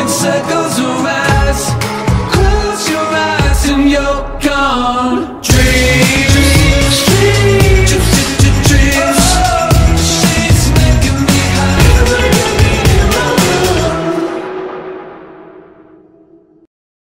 In circles.